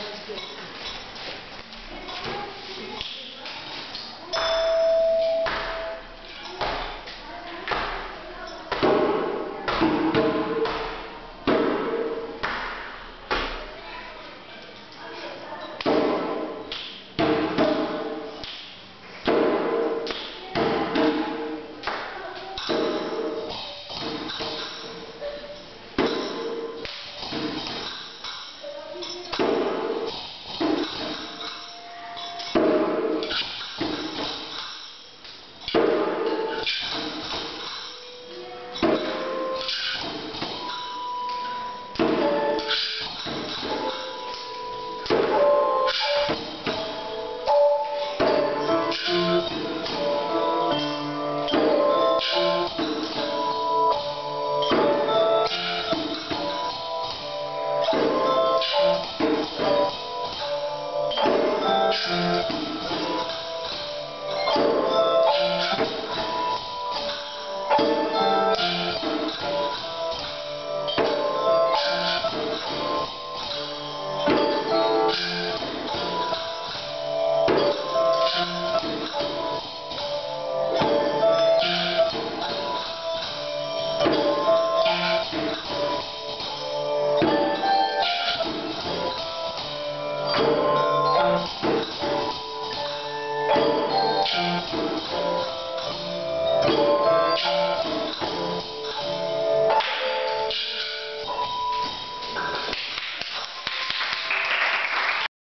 That was good. うん。You.